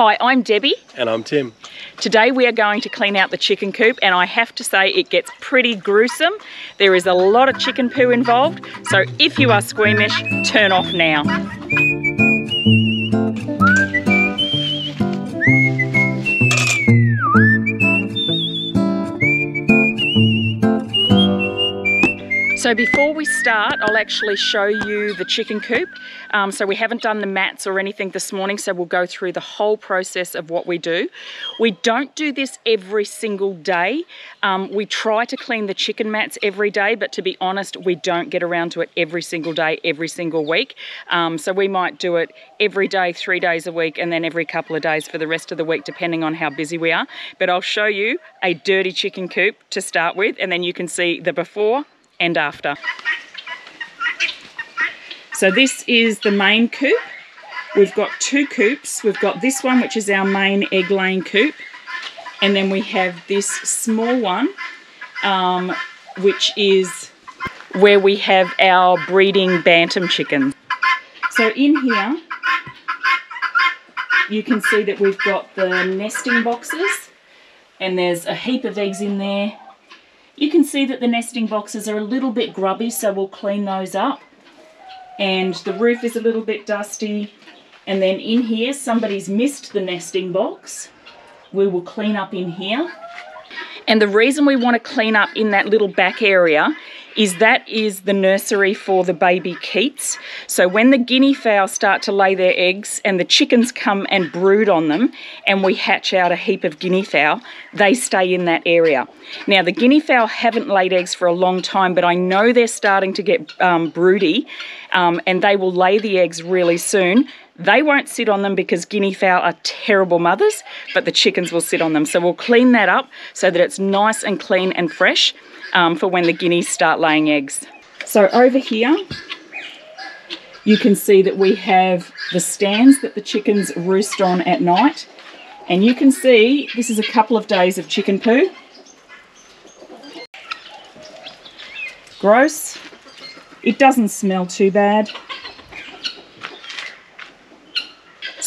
Hi, I'm Debbie. And I'm Tim. Today we are going to clean out the chicken coop and I have to say it gets pretty gruesome. There is a lot of chicken poo involved, so if you are squeamish, turn off now. So before we start, I'll actually show you the chicken coop. Um, so we haven't done the mats or anything this morning, so we'll go through the whole process of what we do. We don't do this every single day. Um, we try to clean the chicken mats every day, but to be honest, we don't get around to it every single day, every single week. Um, so we might do it every day, three days a week, and then every couple of days for the rest of the week, depending on how busy we are. But I'll show you a dirty chicken coop to start with, and then you can see the before and after. So this is the main coop. We've got two coops. We've got this one, which is our main egg laying coop. And then we have this small one, um, which is where we have our breeding bantam chickens. So in here, you can see that we've got the nesting boxes and there's a heap of eggs in there you can see that the nesting boxes are a little bit grubby, so we'll clean those up. And the roof is a little bit dusty. And then in here, somebody's missed the nesting box. We will clean up in here. And the reason we want to clean up in that little back area is that is the nursery for the baby keets. So when the guinea fowl start to lay their eggs and the chickens come and brood on them and we hatch out a heap of guinea fowl, they stay in that area. Now the guinea fowl haven't laid eggs for a long time, but I know they're starting to get um, broody um, and they will lay the eggs really soon. They won't sit on them because guinea fowl are terrible mothers, but the chickens will sit on them. So we'll clean that up so that it's nice and clean and fresh um, for when the guineas start laying eggs. So over here, you can see that we have the stands that the chickens roost on at night. And you can see this is a couple of days of chicken poo. Gross. It doesn't smell too bad.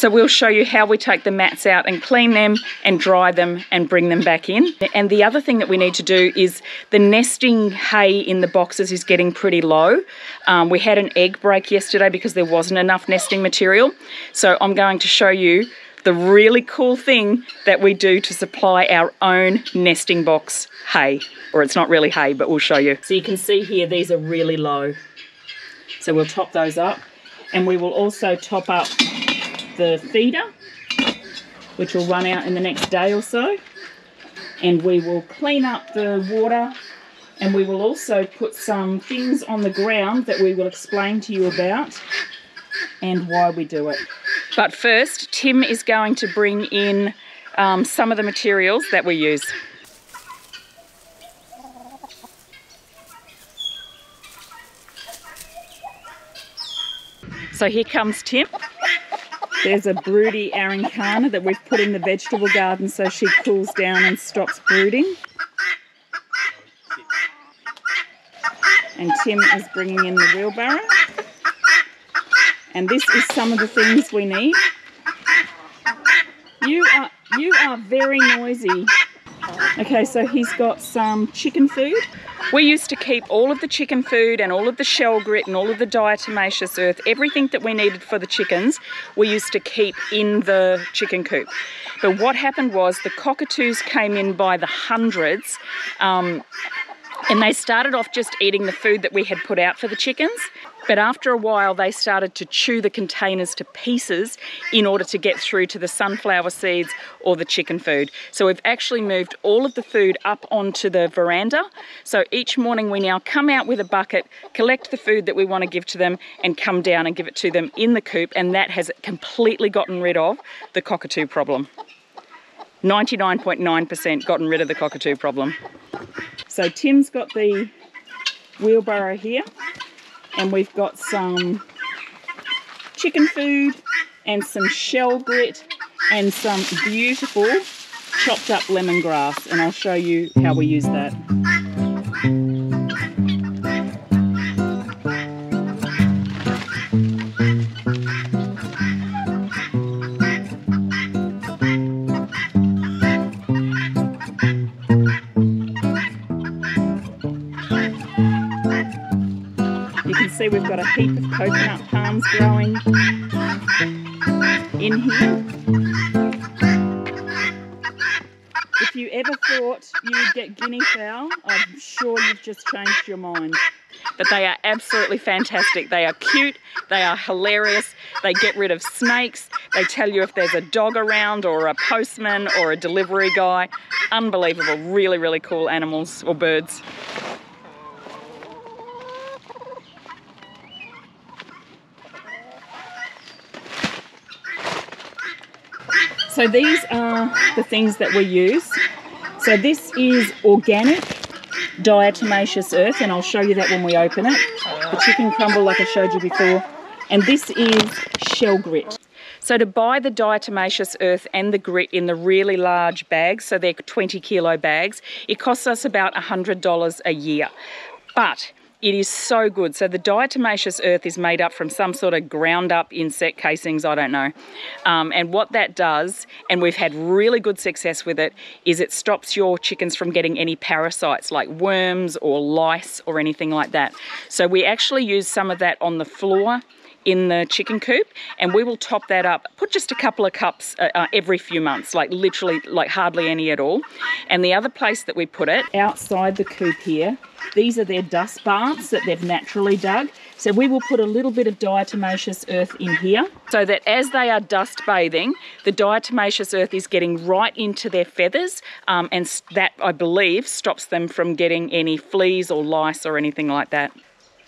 So we'll show you how we take the mats out and clean them and dry them and bring them back in. And the other thing that we need to do is the nesting hay in the boxes is getting pretty low. Um, we had an egg break yesterday because there wasn't enough nesting material. So I'm going to show you the really cool thing that we do to supply our own nesting box hay. Or it's not really hay, but we'll show you. So you can see here, these are really low. So we'll top those up. And we will also top up the feeder, which will run out in the next day or so. And we will clean up the water and we will also put some things on the ground that we will explain to you about and why we do it. But first, Tim is going to bring in um, some of the materials that we use. So here comes Tim. There's a broody Araucana that we've put in the vegetable garden so she cools down and stops brooding. And Tim is bringing in the wheelbarrow. And this is some of the things we need. You are, you are very noisy. Okay, so he's got some chicken food. We used to keep all of the chicken food and all of the shell grit and all of the diatomaceous earth, everything that we needed for the chickens, we used to keep in the chicken coop. But what happened was the cockatoos came in by the hundreds um, and they started off just eating the food that we had put out for the chickens. But after a while, they started to chew the containers to pieces in order to get through to the sunflower seeds or the chicken food. So we've actually moved all of the food up onto the veranda. So each morning we now come out with a bucket, collect the food that we want to give to them and come down and give it to them in the coop. And that has completely gotten rid of the cockatoo problem. 99.9% gotten rid of the cockatoo problem. So Tim's got the wheelbarrow here and we've got some chicken food and some shell grit and some beautiful chopped up lemongrass and I'll show you how we use that. Absolutely fantastic. They are cute, they are hilarious, they get rid of snakes, they tell you if there's a dog around or a postman or a delivery guy. Unbelievable, really, really cool animals or birds. So these are the things that we use. So this is organic diatomaceous earth, and I'll show you that when we open it. The chicken crumble, like I showed you before. And this is shell grit. So to buy the diatomaceous earth and the grit in the really large bags, so they're 20 kilo bags, it costs us about $100 a year. But it is so good. So the diatomaceous earth is made up from some sort of ground up insect casings, I don't know. Um, and what that does, and we've had really good success with it, is it stops your chickens from getting any parasites like worms or lice or anything like that. So we actually use some of that on the floor in the chicken coop and we will top that up put just a couple of cups uh, uh, every few months like literally like hardly any at all. And the other place that we put it outside the coop here these are their dust baths that they've naturally dug. So we will put a little bit of diatomaceous earth in here so that as they are dust bathing the diatomaceous earth is getting right into their feathers um, and that I believe stops them from getting any fleas or lice or anything like that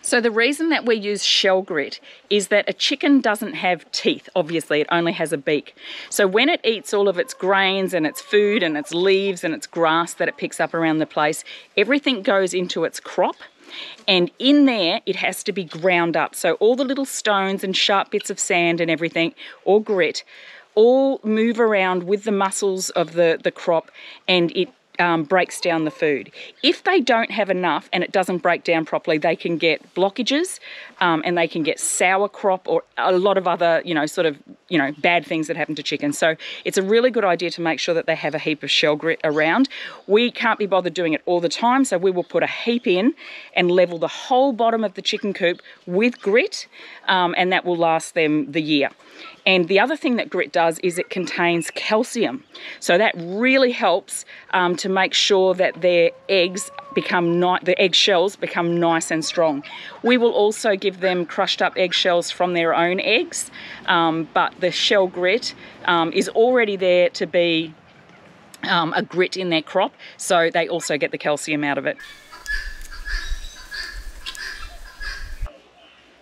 so the reason that we use shell grit is that a chicken doesn't have teeth, obviously, it only has a beak. So when it eats all of its grains and its food and its leaves and its grass that it picks up around the place, everything goes into its crop and in there it has to be ground up. So all the little stones and sharp bits of sand and everything, or grit, all move around with the muscles of the, the crop and it um, breaks down the food. If they don't have enough and it doesn't break down properly, they can get blockages um, and they can get sour crop or a lot of other, you know, sort of, you know, bad things that happen to chickens. So it's a really good idea to make sure that they have a heap of shell grit around. We can't be bothered doing it all the time, so we will put a heap in and level the whole bottom of the chicken coop with grit um, and that will last them the year. And the other thing that grit does is it contains calcium. So that really helps um, to make sure that their eggs become the eggshells become nice and strong. We will also give them crushed up eggshells from their own eggs, um, but the shell grit um, is already there to be um, a grit in their crop, so they also get the calcium out of it.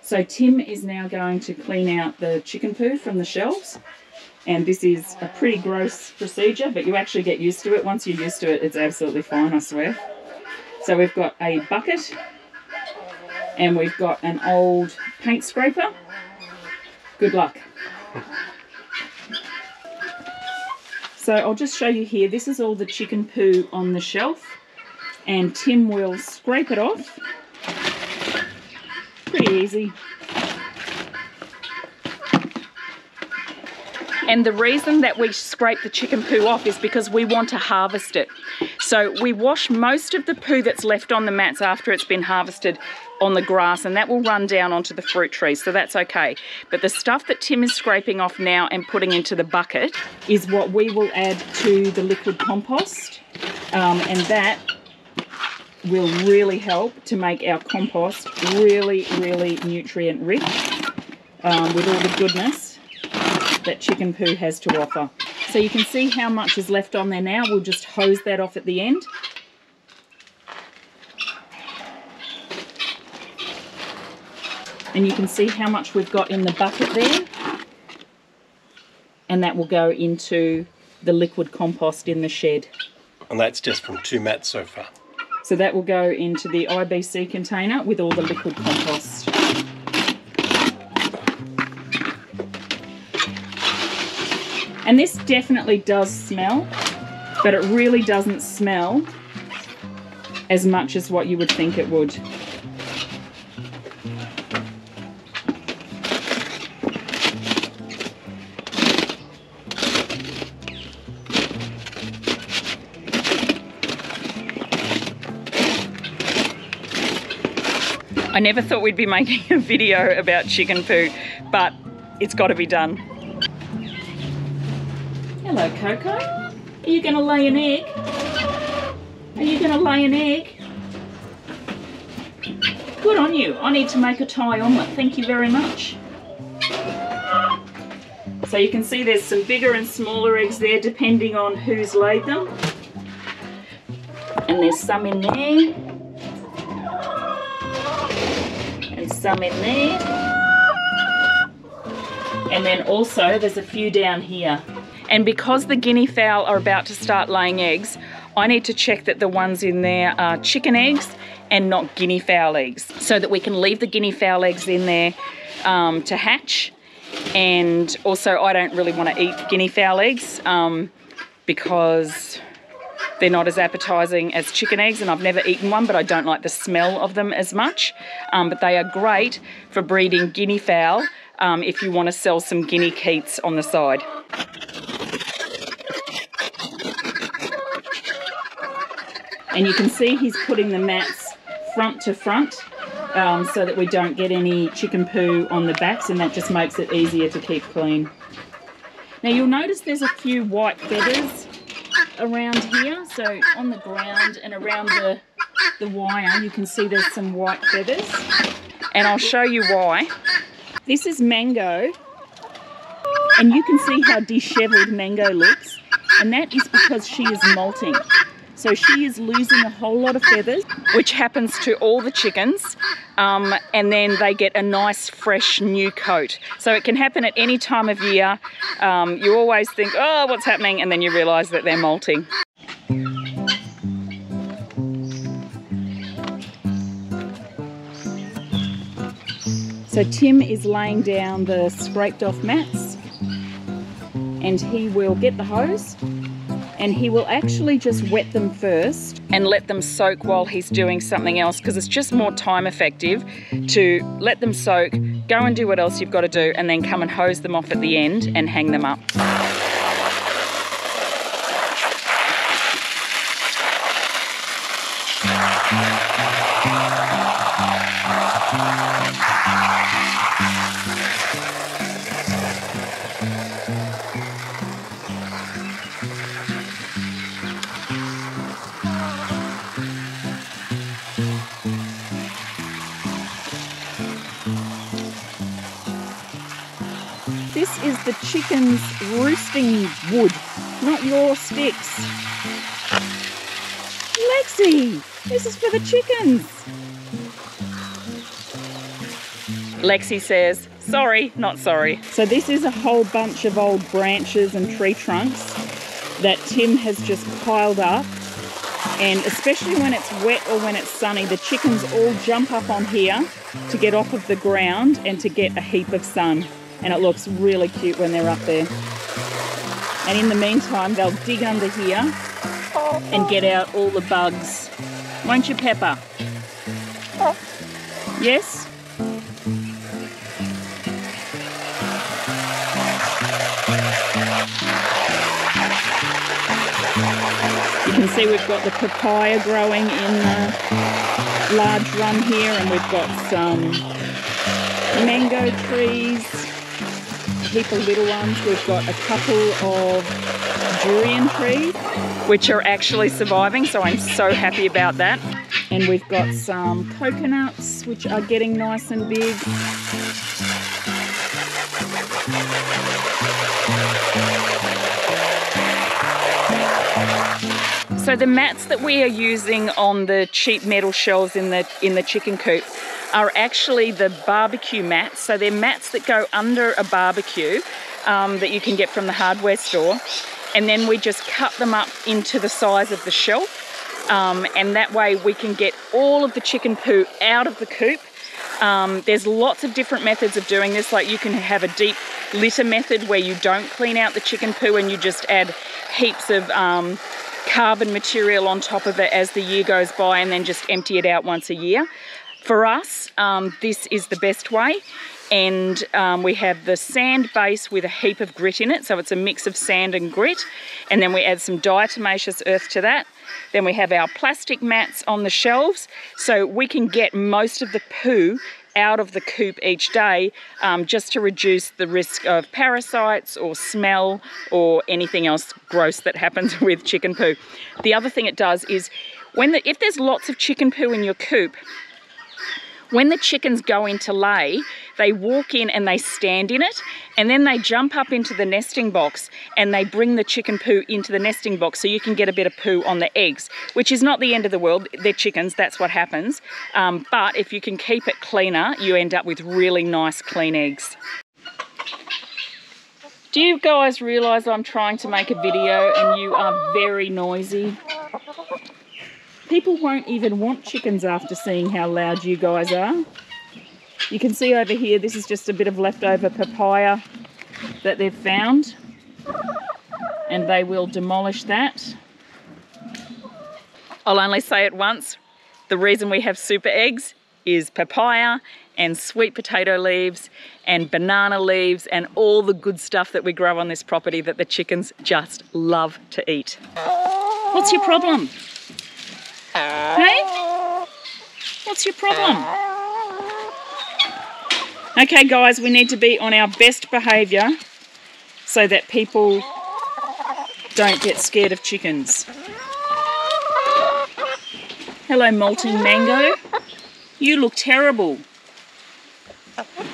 So Tim is now going to clean out the chicken poo from the shelves. And this is a pretty gross procedure, but you actually get used to it. Once you're used to it, it's absolutely fine, I swear. So we've got a bucket and we've got an old paint scraper. Good luck. So I'll just show you here. This is all the chicken poo on the shelf. And Tim will scrape it off pretty easy. And the reason that we scrape the chicken poo off is because we want to harvest it. So we wash most of the poo that's left on the mats after it's been harvested on the grass and that will run down onto the fruit trees, so that's okay. But the stuff that Tim is scraping off now and putting into the bucket is what we will add to the liquid compost. Um, and that will really help to make our compost really, really nutrient rich um, with all the goodness that chicken poo has to offer. So you can see how much is left on there now. We'll just hose that off at the end. And you can see how much we've got in the bucket there. And that will go into the liquid compost in the shed. And that's just from two mats so far. So that will go into the IBC container with all the liquid compost. And this definitely does smell, but it really doesn't smell as much as what you would think it would. Never thought we'd be making a video about chicken poo, but it's got to be done. Hello, Coco. Are you going to lay an egg? Are you going to lay an egg? Good on you. I need to make a Thai omelette. Thank you very much. So you can see there's some bigger and smaller eggs there depending on who's laid them. And there's some in there. Some in there. And then also there's a few down here. And because the guinea fowl are about to start laying eggs, I need to check that the ones in there are chicken eggs and not guinea fowl eggs so that we can leave the guinea fowl eggs in there um, to hatch and also I don't really want to eat guinea fowl eggs um, because they're not as appetizing as chicken eggs and I've never eaten one but I don't like the smell of them as much um, but they are great for breeding guinea fowl um, if you want to sell some guinea keets on the side. And you can see he's putting the mats front to front um, so that we don't get any chicken poo on the backs and that just makes it easier to keep clean. Now you'll notice there's a few white feathers around here. So on the ground and around the, the wire you can see there's some white feathers. And I'll show you why. This is Mango and you can see how dishevelled Mango looks and that is because she is molting. So she is losing a whole lot of feathers, which happens to all the chickens, um, and then they get a nice fresh new coat. So it can happen at any time of year. Um, you always think, oh, what's happening? And then you realise that they're molting. So Tim is laying down the scraped off mats and he will get the hose and he will actually just wet them first and let them soak while he's doing something else because it's just more time effective to let them soak, go and do what else you've got to do and then come and hose them off at the end and hang them up. Roosting wood, not your sticks. Lexi, this is for the chickens. Lexi says, sorry, not sorry. So this is a whole bunch of old branches and tree trunks that Tim has just piled up. And especially when it's wet or when it's sunny, the chickens all jump up on here to get off of the ground and to get a heap of sun and it looks really cute when they're up there. And in the meantime, they'll dig under here and get out all the bugs. Won't you, Pepper? Yes? You can see we've got the papaya growing in the large run here and we've got some mango trees heap of little ones. We've got a couple of durian trees, which are actually surviving, so I'm so happy about that. And we've got some coconuts, which are getting nice and big. So the mats that we are using on the cheap metal shelves in the in the chicken coop are actually the barbecue mats. So they're mats that go under a barbecue um, that you can get from the hardware store. And then we just cut them up into the size of the shelf. Um, and that way we can get all of the chicken poo out of the coop. Um, there's lots of different methods of doing this. Like you can have a deep litter method where you don't clean out the chicken poo and you just add heaps of um, carbon material on top of it as the year goes by and then just empty it out once a year. For us, um, this is the best way. and um, we have the sand base with a heap of grit in it. So it's a mix of sand and grit. And then we add some diatomaceous earth to that. Then we have our plastic mats on the shelves. So we can get most of the poo out of the coop each day um, just to reduce the risk of parasites or smell or anything else gross that happens with chicken poo. The other thing it does is when the, if there's lots of chicken poo in your coop, when the chickens go into lay, they walk in and they stand in it, and then they jump up into the nesting box and they bring the chicken poo into the nesting box so you can get a bit of poo on the eggs, which is not the end of the world. They're chickens, that's what happens. Um, but if you can keep it cleaner, you end up with really nice clean eggs. Do you guys realise I'm trying to make a video and you are very noisy? People won't even want chickens after seeing how loud you guys are. You can see over here, this is just a bit of leftover papaya that they've found. And they will demolish that. I'll only say it once. The reason we have super eggs is papaya and sweet potato leaves and banana leaves and all the good stuff that we grow on this property that the chickens just love to eat. What's your problem? Hey? What's your problem? Okay guys, we need to be on our best behaviour so that people don't get scared of chickens. Hello molting mango. You look terrible.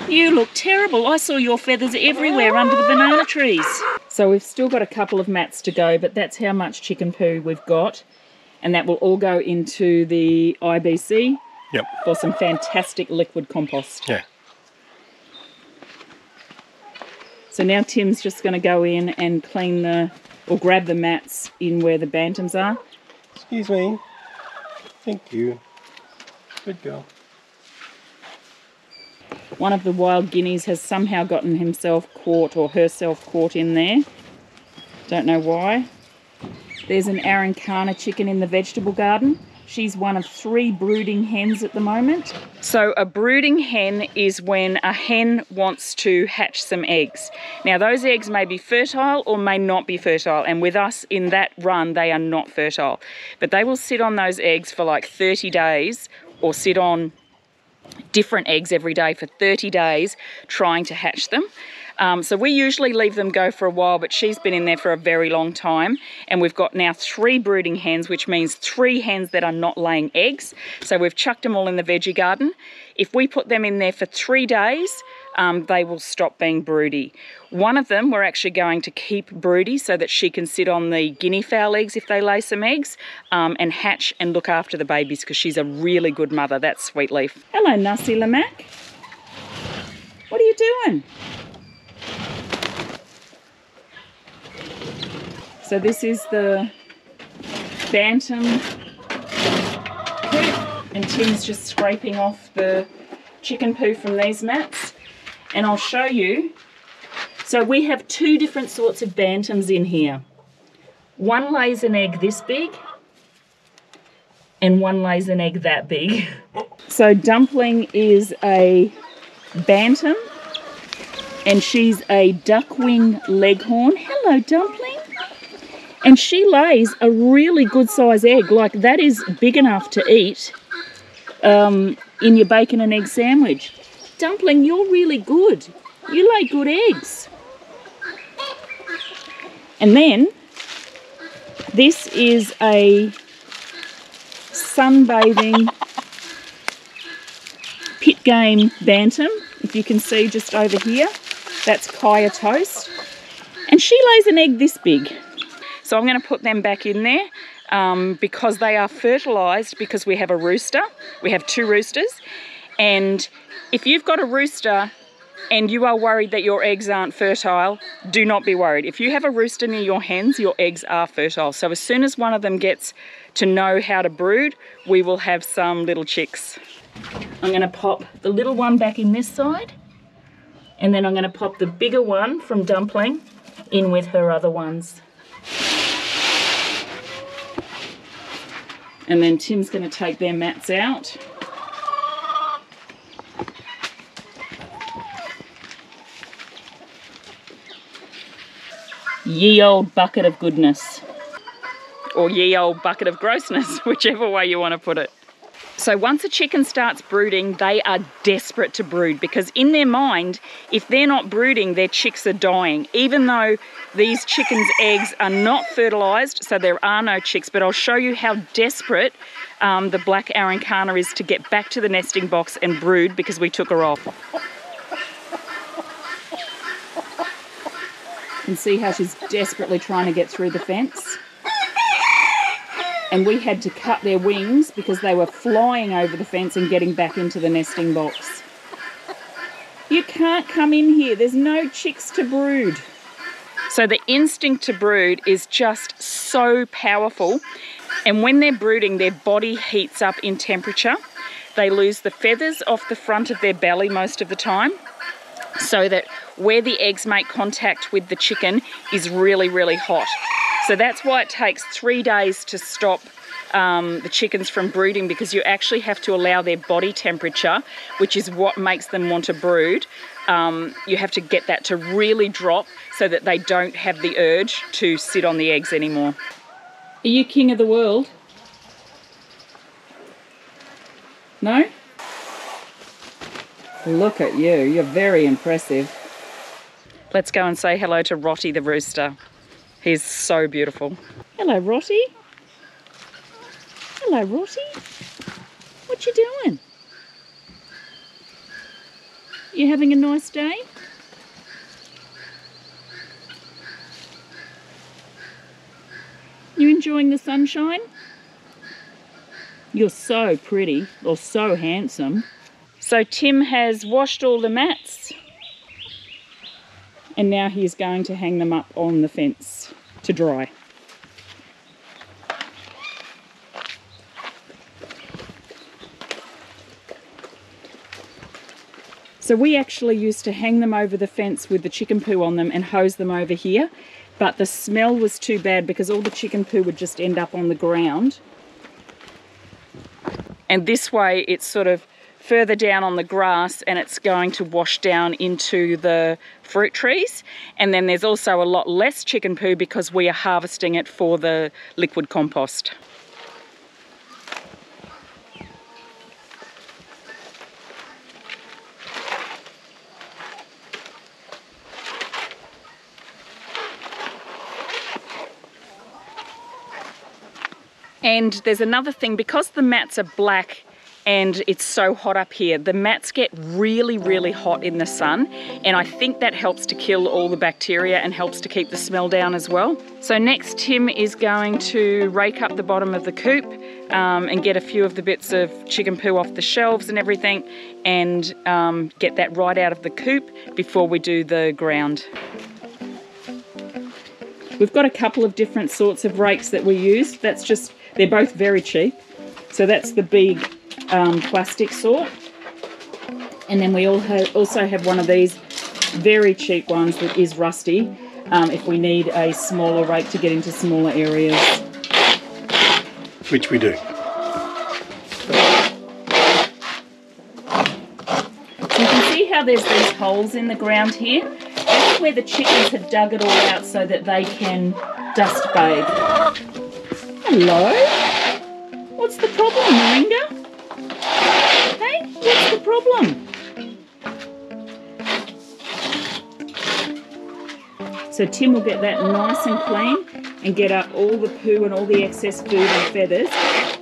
You look terrible. I saw your feathers everywhere under the banana trees. So we've still got a couple of mats to go, but that's how much chicken poo we've got and that will all go into the IBC Yep. for some fantastic liquid compost. Yeah. So now Tim's just going to go in and clean the, or grab the mats in where the bantams are. Excuse me. Thank you. Good girl. One of the wild guineas has somehow gotten himself caught or herself caught in there. Don't know why. There's an Araucana chicken in the vegetable garden. She's one of three brooding hens at the moment. So a brooding hen is when a hen wants to hatch some eggs. Now those eggs may be fertile or may not be fertile and with us in that run they are not fertile. But they will sit on those eggs for like 30 days or sit on different eggs every day for 30 days trying to hatch them. Um, so we usually leave them go for a while, but she's been in there for a very long time. And we've got now three brooding hens, which means three hens that are not laying eggs. So we've chucked them all in the veggie garden. If we put them in there for three days, um, they will stop being broody. One of them we're actually going to keep broody so that she can sit on the guinea fowl eggs if they lay some eggs um, and hatch and look after the babies because she's a really good mother. That's Sweet Leaf. Hello, Nasi Lemak. What are you doing? So this is the bantam poop and Tim's just scraping off the chicken poo from these mats and I'll show you. So we have two different sorts of bantams in here. One lays an egg this big and one lays an egg that big. So Dumpling is a bantam and she's a duckwing leghorn. Hello Dumpling. And she lays a really good size egg. Like that is big enough to eat um, in your bacon and egg sandwich. Dumpling, you're really good. You lay good eggs. And then this is a sunbathing pit game bantam. If you can see just over here, that's Kaya Toast. And she lays an egg this big. So I'm going to put them back in there um, because they are fertilised because we have a rooster. We have two roosters. And if you've got a rooster and you are worried that your eggs aren't fertile, do not be worried. If you have a rooster near your hens, your eggs are fertile. So as soon as one of them gets to know how to brood, we will have some little chicks. I'm going to pop the little one back in this side and then I'm going to pop the bigger one from Dumpling in with her other ones. And then Tim's going to take their mats out. Ye old bucket of goodness. Or ye old bucket of grossness, whichever way you want to put it. So once a chicken starts brooding, they are desperate to brood because in their mind, if they're not brooding, their chicks are dying. Even though these chickens' eggs are not fertilised, so there are no chicks, but I'll show you how desperate um, the black Araucana is to get back to the nesting box and brood because we took her off. You can see how she's desperately trying to get through the fence and we had to cut their wings because they were flying over the fence and getting back into the nesting box. You can't come in here, there's no chicks to brood. So the instinct to brood is just so powerful. And when they're brooding, their body heats up in temperature. They lose the feathers off the front of their belly most of the time so that where the eggs make contact with the chicken is really, really hot. So that's why it takes three days to stop um, the chickens from brooding because you actually have to allow their body temperature, which is what makes them want to brood. Um, you have to get that to really drop so that they don't have the urge to sit on the eggs anymore. Are you king of the world? No? Look at you, you're very impressive. Let's go and say hello to Rotty the rooster. He's so beautiful. Hello, Rotty. Hello, Rotty. What you doing? You having a nice day? You enjoying the sunshine? You're so pretty, or so handsome. So Tim has washed all the mats and now he's going to hang them up on the fence to dry. So we actually used to hang them over the fence with the chicken poo on them and hose them over here. But the smell was too bad because all the chicken poo would just end up on the ground. And this way it's sort of further down on the grass and it's going to wash down into the fruit trees. And then there's also a lot less chicken poo because we are harvesting it for the liquid compost. And there's another thing, because the mats are black and it's so hot up here. The mats get really, really hot in the sun and I think that helps to kill all the bacteria and helps to keep the smell down as well. So next Tim is going to rake up the bottom of the coop um, and get a few of the bits of chicken poo off the shelves and everything and um, get that right out of the coop before we do the ground. We've got a couple of different sorts of rakes that we use. That's just, they're both very cheap. So that's the big um, plastic sort. And then we all have, also have one of these very cheap ones that is rusty um, if we need a smaller rake to get into smaller areas. Which we do. So you can see how there's these holes in the ground here. That's where the chickens have dug it all out so that they can dust bathe. Hello? What's the problem, Moringa? Problem? So Tim will get that nice and clean and get up all the poo and all the excess food and feathers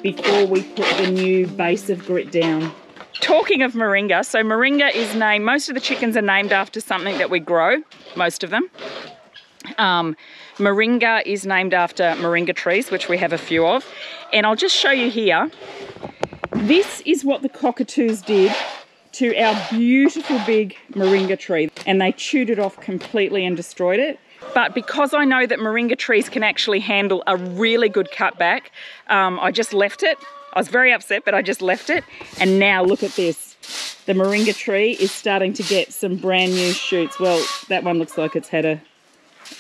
before we put the new base of grit down. Talking of moringa, so moringa is named, most of the chickens are named after something that we grow, most of them. Um, moringa is named after moringa trees, which we have a few of. And I'll just show you here this is what the cockatoos did to our beautiful big moringa tree and they chewed it off completely and destroyed it. But because I know that moringa trees can actually handle a really good cutback, um, I just left it. I was very upset, but I just left it. And now look at this. The moringa tree is starting to get some brand new shoots. Well, that one looks like it's had a,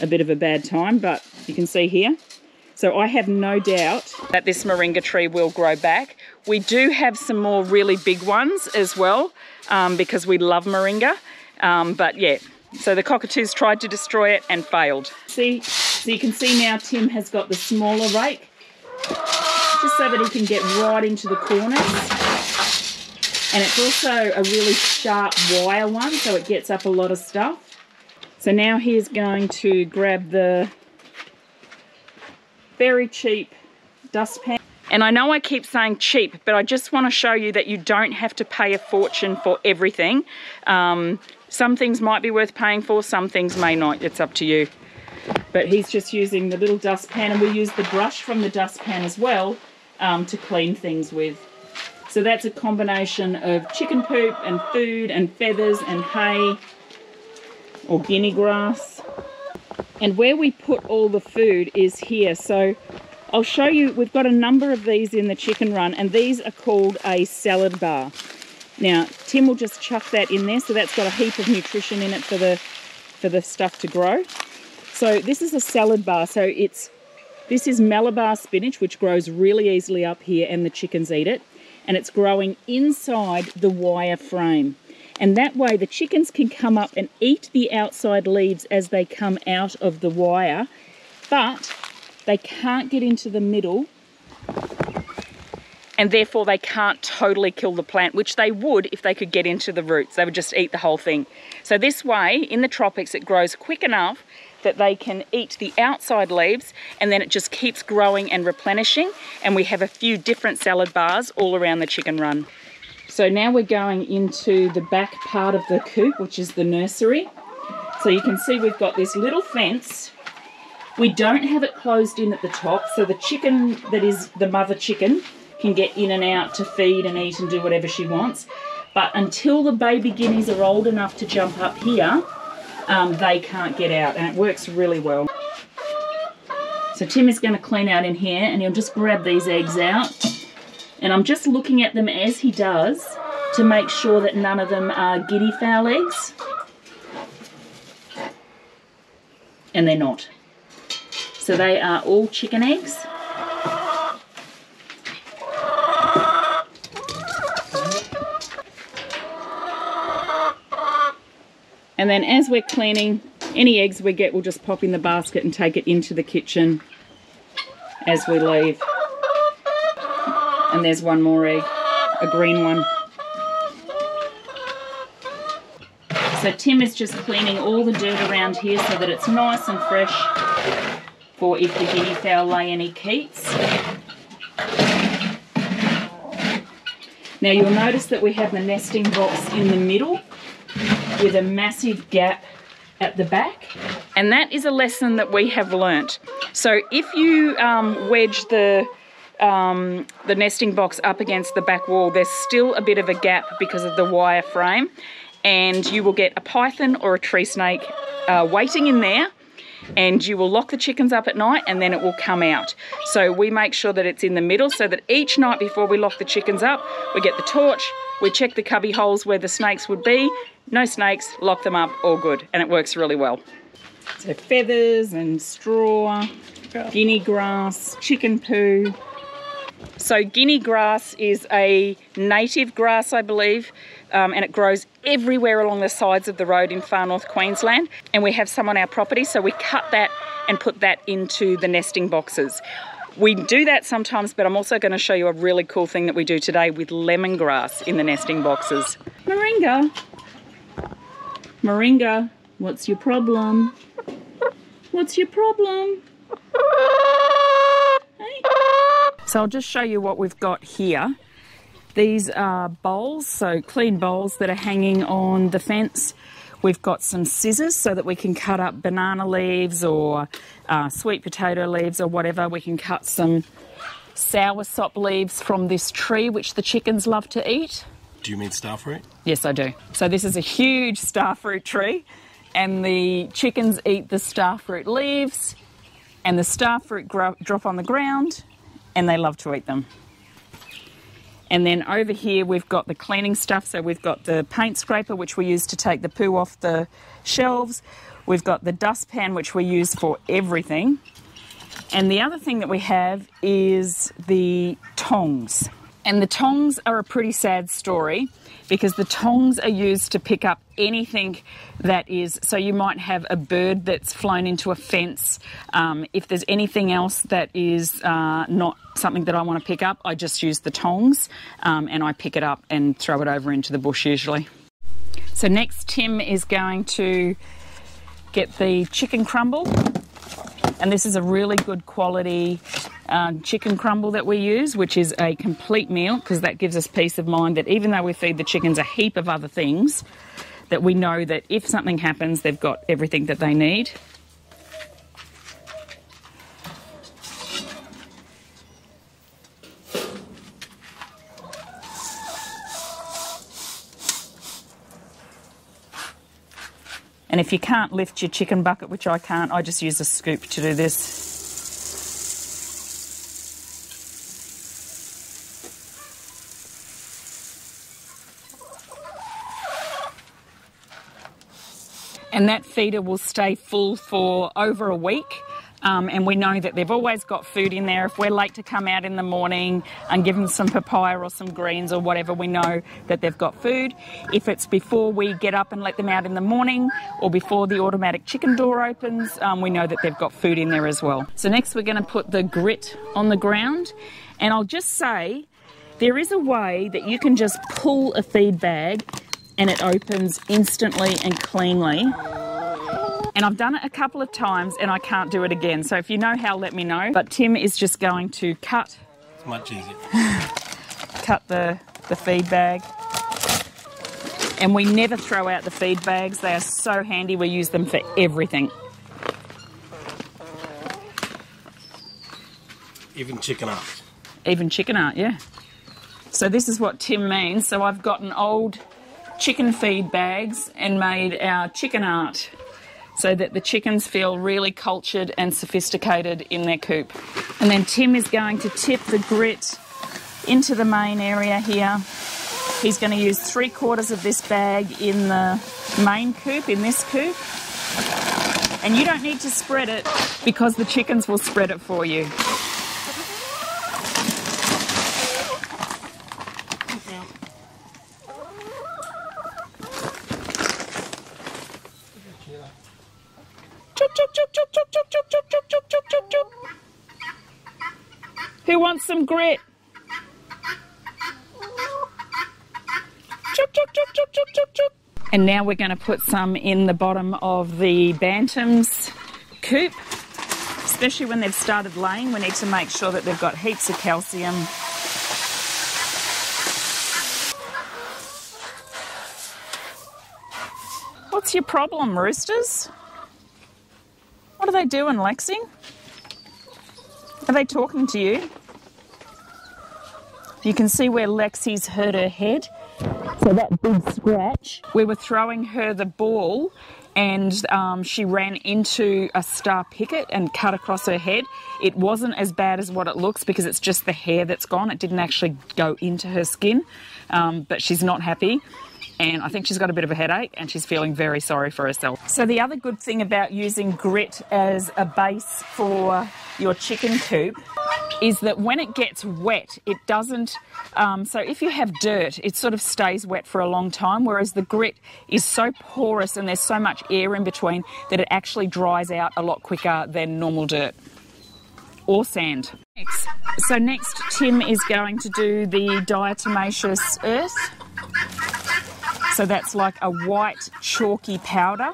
a bit of a bad time, but you can see here. So I have no doubt that this moringa tree will grow back. We do have some more really big ones as well um, because we love moringa. Um, but yeah, So the cockatoos tried to destroy it and failed. See, so you can see now Tim has got the smaller rake, just so that he can get right into the corners. And it's also a really sharp wire one, so it gets up a lot of stuff. So now he's going to grab the very cheap dustpan. And I know I keep saying cheap, but I just want to show you that you don't have to pay a fortune for everything. Um, some things might be worth paying for, some things may not. It's up to you. But he's just using the little dustpan, and we use the brush from the dustpan as well um, to clean things with. So that's a combination of chicken poop and food and feathers and hay or guinea grass. And where we put all the food is here. So I'll show you, we've got a number of these in the chicken run and these are called a salad bar. Now, Tim will just chuck that in there, so that's got a heap of nutrition in it for the for the stuff to grow. So this is a salad bar. So it's this is Malabar spinach, which grows really easily up here, and the chickens eat it. And it's growing inside the wire frame. And that way the chickens can come up and eat the outside leaves as they come out of the wire, but they can't get into the middle and therefore they can't totally kill the plant, which they would if they could get into the roots. They would just eat the whole thing. So this way, in the tropics, it grows quick enough that they can eat the outside leaves and then it just keeps growing and replenishing. And we have a few different salad bars all around the chicken run. So now we're going into the back part of the coop, which is the nursery. So you can see we've got this little fence. We don't have it closed in at the top, so the chicken that is the mother chicken can get in and out to feed and eat and do whatever she wants. But until the baby guineas are old enough to jump up here, um, they can't get out and it works really well. So Tim is going to clean out in here and he'll just grab these eggs out. And I'm just looking at them as he does to make sure that none of them are guinea fowl eggs. And they're not. So they are all chicken eggs. And then as we're cleaning, any eggs we get, we'll just pop in the basket and take it into the kitchen as we leave. And there's one more egg, a green one. So Tim is just cleaning all the dirt around here so that it's nice and fresh for if the guinea fowl lay any keets. Now you'll notice that we have the nesting box in the middle with a massive gap at the back. And that is a lesson that we have learnt. So if you um, wedge the um, the nesting box up against the back wall, there's still a bit of a gap because of the wire frame and you will get a python or a tree snake uh, waiting in there and you will lock the chickens up at night and then it will come out. So we make sure that it's in the middle so that each night before we lock the chickens up, we get the torch, we check the cubby holes where the snakes would be, no snakes, lock them up, all good. And it works really well. So feathers and straw, guinea grass, chicken poo. So guinea grass is a native grass, I believe, um, and it grows everywhere along the sides of the road in far north Queensland. And we have some on our property, so we cut that and put that into the nesting boxes. We do that sometimes, but I'm also going to show you a really cool thing that we do today with lemongrass in the nesting boxes. Moringa, Moringa, what's your problem? What's your problem? Hey? So I'll just show you what we've got here. These are bowls, so clean bowls that are hanging on the fence. We've got some scissors so that we can cut up banana leaves or uh, sweet potato leaves or whatever. We can cut some soursop leaves from this tree which the chickens love to eat. Do you mean starfruit? Yes, I do. So this is a huge starfruit tree, and the chickens eat the starfruit leaves, and the starfruit drop on the ground, and they love to eat them. And then over here we've got the cleaning stuff. So we've got the paint scraper, which we use to take the poo off the shelves. We've got the dustpan, which we use for everything. And the other thing that we have is the tongs. And the tongs are a pretty sad story because the tongs are used to pick up anything that is. So you might have a bird that's flown into a fence. Um, if there's anything else that is uh, not something that I want to pick up, I just use the tongs um, and I pick it up and throw it over into the bush usually. So next, Tim is going to get the chicken crumble. And this is a really good quality uh, chicken crumble that we use, which is a complete meal because that gives us peace of mind that even though we feed the chickens a heap of other things, that we know that if something happens, they've got everything that they need. And if you can't lift your chicken bucket, which I can't, I just use a scoop to do this. and that feeder will stay full for over a week. Um, and we know that they've always got food in there. If we're late to come out in the morning and give them some papaya or some greens or whatever, we know that they've got food. If it's before we get up and let them out in the morning or before the automatic chicken door opens, um, we know that they've got food in there as well. So next we're going to put the grit on the ground. And I'll just say, there is a way that you can just pull a feed bag and it opens instantly and cleanly. And I've done it a couple of times and I can't do it again. So if you know how, let me know. But Tim is just going to cut. It's much easier. cut the, the feed bag. And we never throw out the feed bags. They are so handy. We use them for everything. Even chicken art. Even chicken art, yeah. So this is what Tim means. So I've got an old chicken feed bags and made our chicken art so that the chickens feel really cultured and sophisticated in their coop. And then Tim is going to tip the grit into the main area here. He's going to use three quarters of this bag in the main coop, in this coop. And you don't need to spread it because the chickens will spread it for you. Who wants some grit? And now we're going to put some in the bottom of the bantams coop. Especially when they've started laying, we need to make sure that they've got heaps of calcium. What's your problem, roosters? What are they doing, Lexi? Are they talking to you? You can see where Lexi's hurt her head. So that big scratch. We were throwing her the ball and um, she ran into a star picket and cut across her head. It wasn't as bad as what it looks because it's just the hair that's gone. It didn't actually go into her skin, um, but she's not happy and I think she's got a bit of a headache and she's feeling very sorry for herself. So, the other good thing about using grit as a base for your chicken coop is that when it gets wet, it doesn't. Um, so, if you have dirt, it sort of stays wet for a long time, whereas the grit is so porous and there's so much air in between that it actually dries out a lot quicker than normal dirt or sand. So, next, Tim is going to do the diatomaceous earth. So that's like a white chalky powder.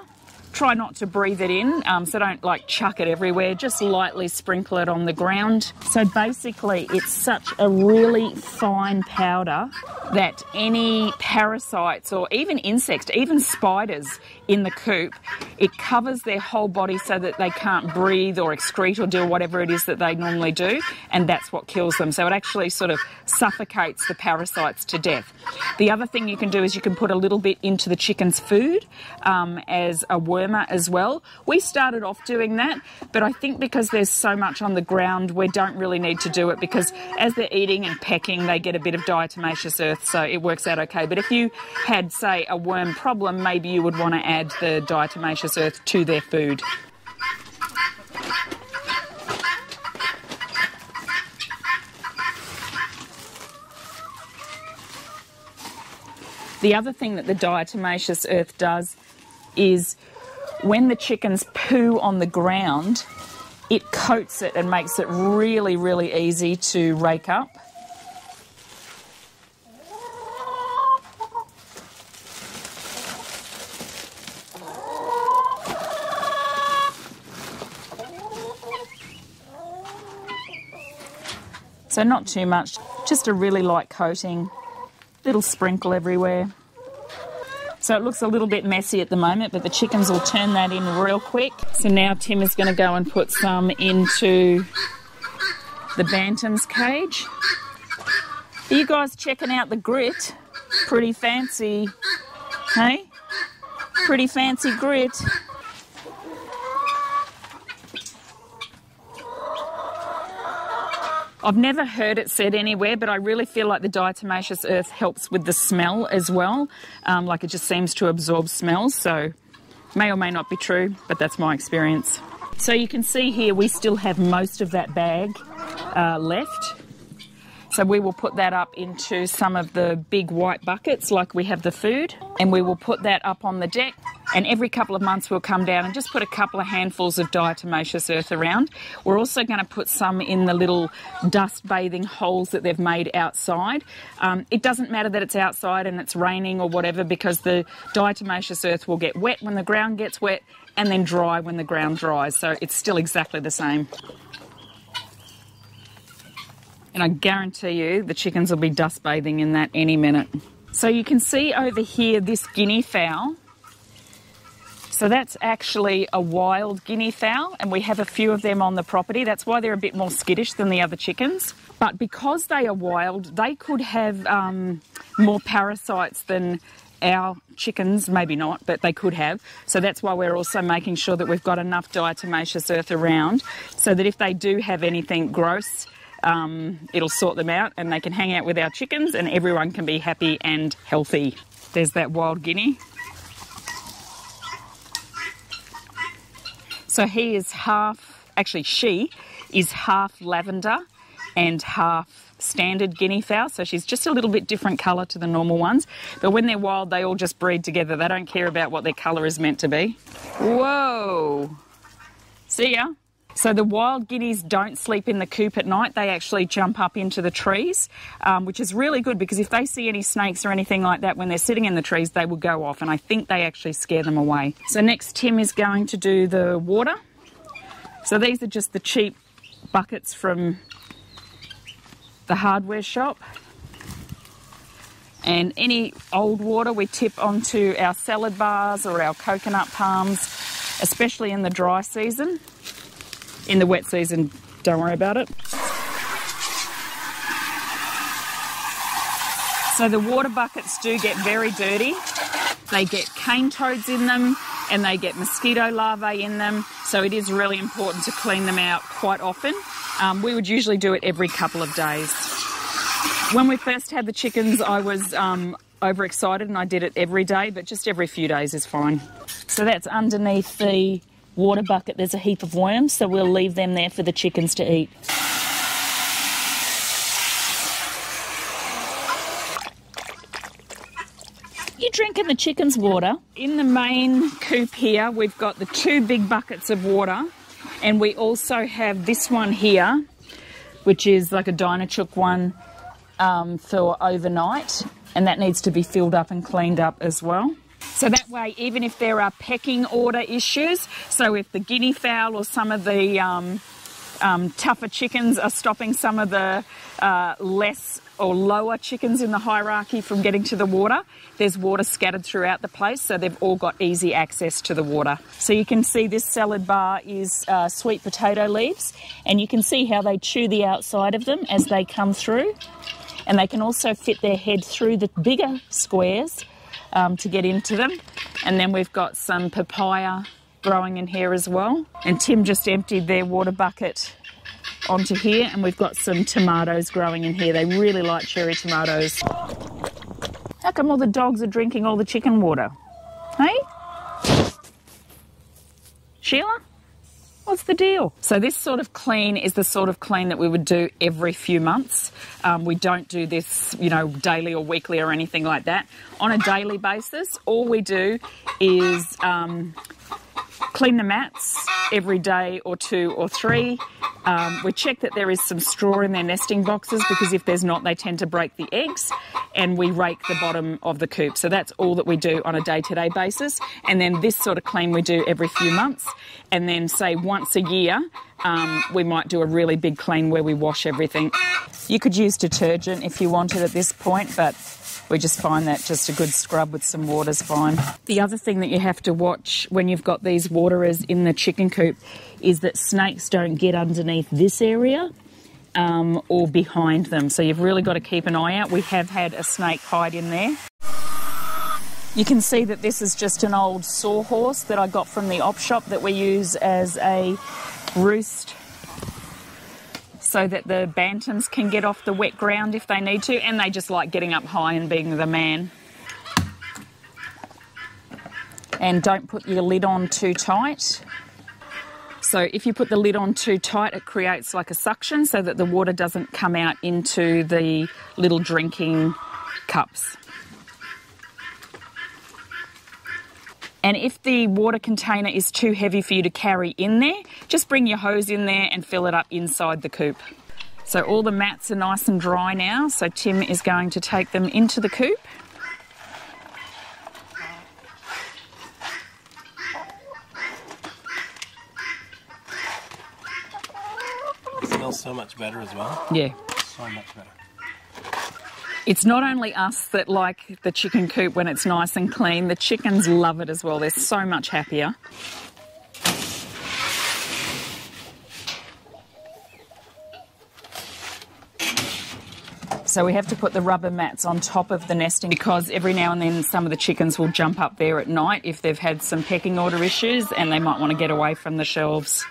Try not to breathe it in, um, so don't like chuck it everywhere. Just lightly sprinkle it on the ground. So basically, it's such a really fine powder that any parasites or even insects, even spiders in the coop, it covers their whole body so that they can't breathe or excrete or do whatever it is that they normally do, and that's what kills them. So it actually sort of suffocates the parasites to death. The other thing you can do is you can put a little bit into the chicken's food um, as a wormer as well. We started off doing that, but I think because there's so much on the ground, we don't really need to do it because as they're eating and pecking, they get a bit of diatomaceous earth, so it works out okay. But if you had, say, a worm problem, maybe you would want to add the diatomaceous earth to their food. The other thing that the diatomaceous earth does is when the chickens poo on the ground, it coats it and makes it really, really easy to rake up. So not too much, just a really light coating, little sprinkle everywhere. So it looks a little bit messy at the moment, but the chickens will turn that in real quick. So now Tim is going to go and put some into the Bantam's cage. Are you guys checking out the grit? Pretty fancy, hey? Pretty fancy grit. I've never heard it said anywhere, but I really feel like the diatomaceous earth helps with the smell as well. Um, like it just seems to absorb smells, so may or may not be true, but that's my experience. So you can see here we still have most of that bag uh, left. So we will put that up into some of the big white buckets like we have the food and we will put that up on the deck and every couple of months we'll come down and just put a couple of handfuls of diatomaceous earth around. We're also going to put some in the little dust bathing holes that they've made outside. Um, it doesn't matter that it's outside and it's raining or whatever because the diatomaceous earth will get wet when the ground gets wet and then dry when the ground dries. So it's still exactly the same. And I guarantee you the chickens will be dust bathing in that any minute. So you can see over here this guinea fowl. So that's actually a wild guinea fowl, and we have a few of them on the property. That's why they're a bit more skittish than the other chickens. But because they are wild, they could have um, more parasites than our chickens, maybe not, but they could have. So that's why we're also making sure that we've got enough diatomaceous earth around so that if they do have anything gross, um, it'll sort them out and they can hang out with our chickens and everyone can be happy and healthy. There's that wild guinea. So he is half, actually, she is half lavender and half standard guinea fowl. So she's just a little bit different colour to the normal ones. But when they're wild, they all just breed together. They don't care about what their colour is meant to be. Whoa! See ya. So the wild guineas don't sleep in the coop at night. They actually jump up into the trees, um, which is really good because if they see any snakes or anything like that when they're sitting in the trees, they will go off. And I think they actually scare them away. So next, Tim is going to do the water. So these are just the cheap buckets from the hardware shop. And any old water we tip onto our salad bars or our coconut palms, especially in the dry season. In the wet season, don't worry about it. So the water buckets do get very dirty. They get cane toads in them and they get mosquito larvae in them. So it is really important to clean them out quite often. Um, we would usually do it every couple of days. When we first had the chickens, I was um, overexcited and I did it every day, but just every few days is fine. So that's underneath the water bucket, there's a heap of worms, so we'll leave them there for the chickens to eat. You're drinking the chickens' water? In the main coop here, we've got the two big buckets of water, and we also have this one here, which is like a Dine a Chook one um, for overnight, and that needs to be filled up and cleaned up as well. So that way, even if there are pecking order issues, so if the guinea fowl or some of the um, um, tougher chickens are stopping some of the uh, less or lower chickens in the hierarchy from getting to the water, there's water scattered throughout the place, so they've all got easy access to the water. So you can see this salad bar is uh, sweet potato leaves, and you can see how they chew the outside of them as they come through. And they can also fit their head through the bigger squares um, to get into them. And then we've got some papaya growing in here as well. And Tim just emptied their water bucket onto here, and we've got some tomatoes growing in here. They really like cherry tomatoes. How come all the dogs are drinking all the chicken water? Hey? Sheila? What's the deal? So, this sort of clean is the sort of clean that we would do every few months. Um, we don't do this, you know, daily or weekly or anything like that. On a daily basis, all we do is um, clean the mats every day or two or three. Um, we check that there is some straw in their nesting boxes because if there's not, they tend to break the eggs. And we rake the bottom of the coop. So that's all that we do on a day to day basis. And then this sort of clean we do every few months. And then, say, once a year, um, we might do a really big clean where we wash everything. You could use detergent if you wanted at this point, but we just find that just a good scrub with some water is fine. The other thing that you have to watch when you've got these waterers in the chicken coop is that snakes don't get underneath this area um, or behind them. So you've really got to keep an eye out. We have had a snake hide in there. You can see that this is just an old sawhorse that I got from the op shop that we use as a roost so that the bantams can get off the wet ground if they need to, and they just like getting up high and being the man. And don't put your lid on too tight. So if you put the lid on too tight, it creates like a suction so that the water doesn't come out into the little drinking cups. And if the water container is too heavy for you to carry in there, just bring your hose in there and fill it up inside the coop. So all the mats are nice and dry now, so Tim is going to take them into the coop. It smells so much better as well. Yeah. So much better. It's not only us that like the chicken coop when it's nice and clean, the chickens love it as well. They're so much happier. So we have to put the rubber mats on top of the nesting because every now and then some of the chickens will jump up there at night if they've had some pecking order issues and they might want to get away from the shelves.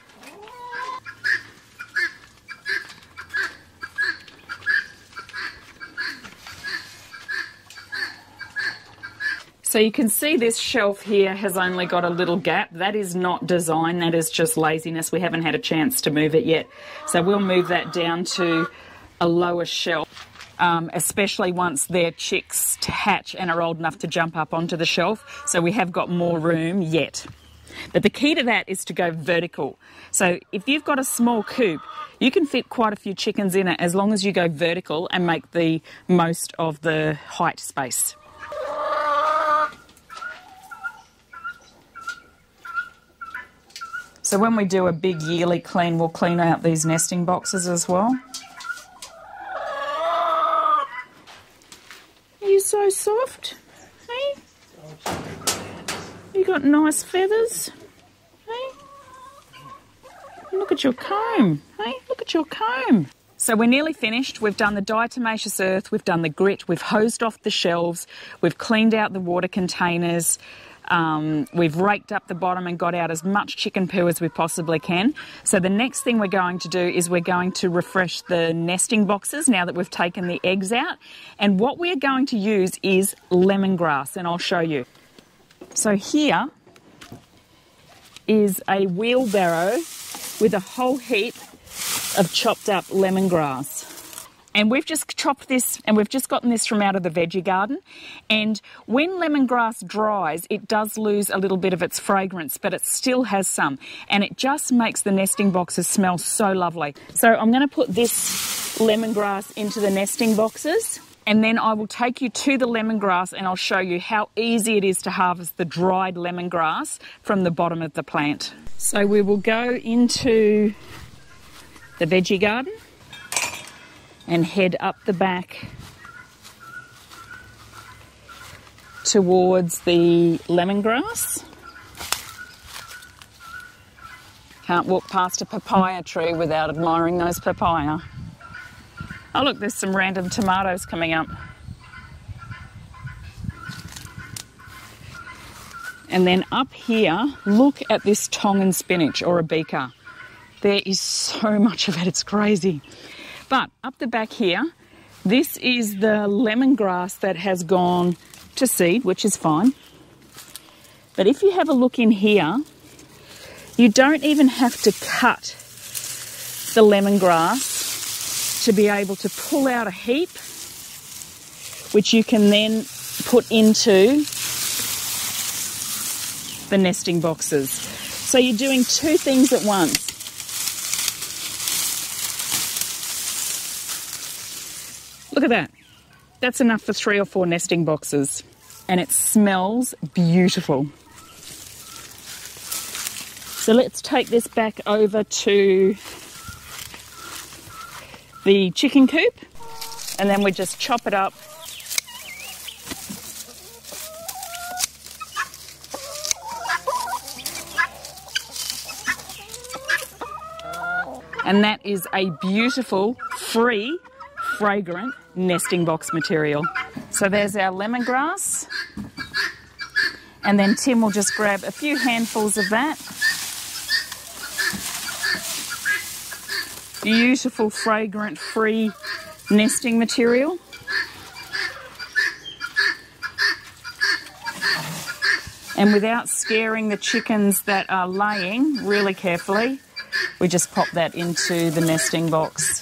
So you can see this shelf here has only got a little gap. That is not design, that is just laziness. We haven't had a chance to move it yet. So we'll move that down to a lower shelf. Um, especially once their chicks hatch and are old enough to jump up onto the shelf. So we have got more room yet. But the key to that is to go vertical. So if you've got a small coop, you can fit quite a few chickens in it as long as you go vertical and make the most of the height space. So when we do a big yearly clean, we'll clean out these nesting boxes as well. You so soft? Hey? You got nice feathers? Hey? Look at your comb. Hey? Look at your comb. So we're nearly finished. We've done the diatomaceous earth, we've done the grit, we've hosed off the shelves, we've cleaned out the water containers, um, we've raked up the bottom and got out as much chicken poo as we possibly can. So the next thing we're going to do is we're going to refresh the nesting boxes now that we've taken the eggs out. And what we're going to use is lemongrass, and I'll show you. So here is a wheelbarrow with a whole heap of chopped up lemongrass. And we've just chopped this and we've just gotten this from out of the veggie garden. And when lemongrass dries, it does lose a little bit of its fragrance, but it still has some. And it just makes the nesting boxes smell so lovely. So I'm going to put this lemongrass into the nesting boxes. And then I will take you to the lemongrass and I'll show you how easy it is to harvest the dried lemongrass from the bottom of the plant. So we will go into the veggie garden and head up the back towards the lemongrass. Can't walk past a papaya tree without admiring those papaya. Oh, look, there's some random tomatoes coming up. And then up here, look at this Tongan spinach or aibika. There is so much of it, it's crazy. But up the back here, this is the lemongrass that has gone to seed, which is fine. But if you have a look in here, You don't even have to cut the lemongrass to be able to pull out a heap, which you can then put into the nesting boxes. So you're doing two things at once. Look at that. That's enough for three or four nesting boxes. And it smells beautiful. So let's take this back over to the chicken coop and then we just chop it up and that is a beautiful, free, fragrant nesting box material. So there's our lemongrass, and then Tim will just grab a few handfuls of that. Beautiful, fragrant, free nesting material. And without scaring the chickens that are laying really carefully, we just pop that into the nesting box.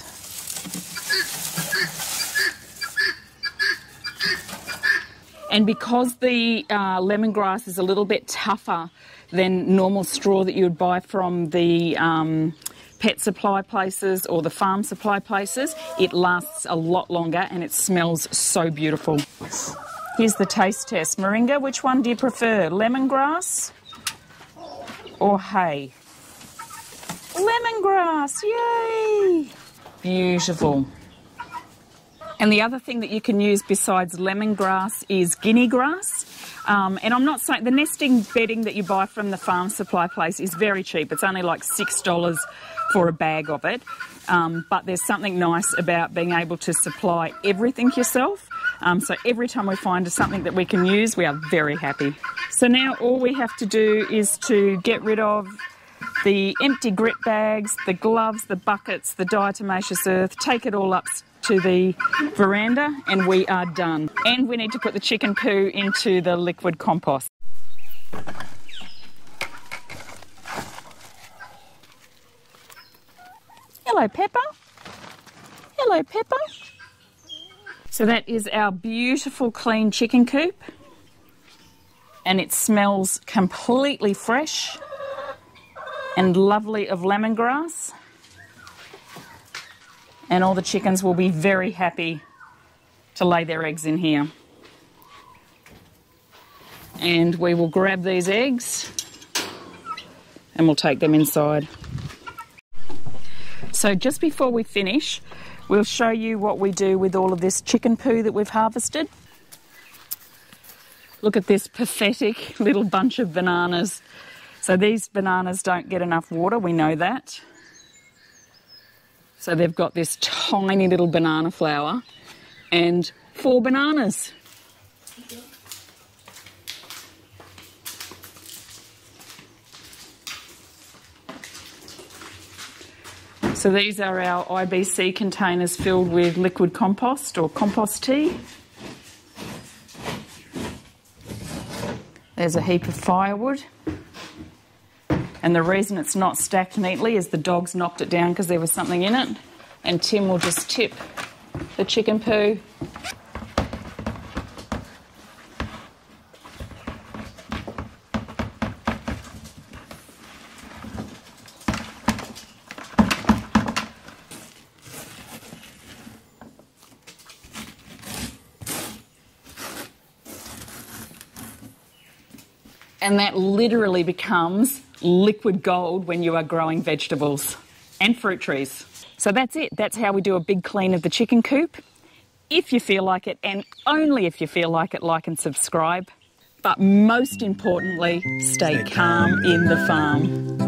And because the uh, lemongrass is a little bit tougher than normal straw that you would buy from the um, pet supply places or the farm supply places, it lasts a lot longer and it smells so beautiful. Here's the taste test. Moringa, which one do you prefer? Lemongrass or hay? Lemongrass, yay! Beautiful. And the other thing that you can use besides lemongrass is guinea grass. Um, and I'm not saying the nesting bedding that you buy from the farm supply place is very cheap. It's only like $6 for a bag of it. Um, but there's something nice about being able to supply everything yourself. Um, so every time we find something that we can use, we are very happy. So now all we have to do is to get rid of the empty grit bags, the gloves, the buckets, the diatomaceous earth, take it all up to the veranda and we are done. And we need to put the chicken poo into the liquid compost. Hello, Pepper. Hello, Pepper. So that is our beautiful clean chicken coop. And it smells completely fresh and lovely of lemongrass. And all the chickens will be very happy to lay their eggs in here. And we will grab these eggs and we'll take them inside. So just before we finish, we'll show you what we do with all of this chicken poo that we've harvested. Look at this pathetic little bunch of bananas. So these bananas don't get enough water, we know that. So they've got this tiny little banana flower and four bananas. So these are our IBC containers filled with liquid compost or compost tea. There's a heap of firewood. And the reason it's not stacked neatly is the dogs knocked it down because there was something in it. And Tim will just tip the chicken poo and that literally becomes liquid gold when you are growing vegetables and fruit trees. So that's it. That's how we do a big clean of the chicken coop. If you feel like it, and only if you feel like it, like and subscribe. But most importantly, stay calm in the farm.